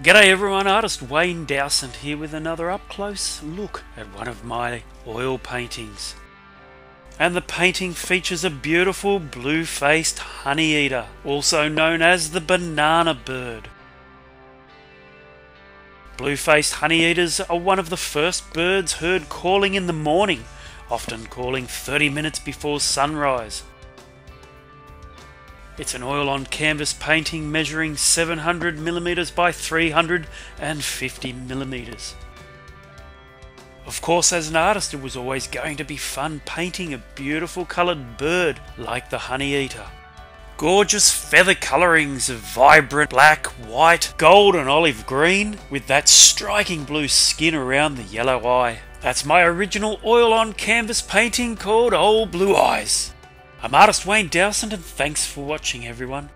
G'day everyone, artist Wayne Dowsent here with another up close look at one of my oil paintings. And the painting features a beautiful blue faced honey eater, also known as the banana bird. Blue faced honey eaters are one of the first birds heard calling in the morning, often calling 30 minutes before sunrise. It's an oil on canvas painting measuring 700mm by 350mm. Of course, as an artist, it was always going to be fun painting a beautiful coloured bird like the honey eater. Gorgeous feather colourings of vibrant black, white, gold, and olive green, with that striking blue skin around the yellow eye. That's my original oil on canvas painting called Old Blue Eyes. I'm artist Wayne Dowsent and thanks for watching everyone.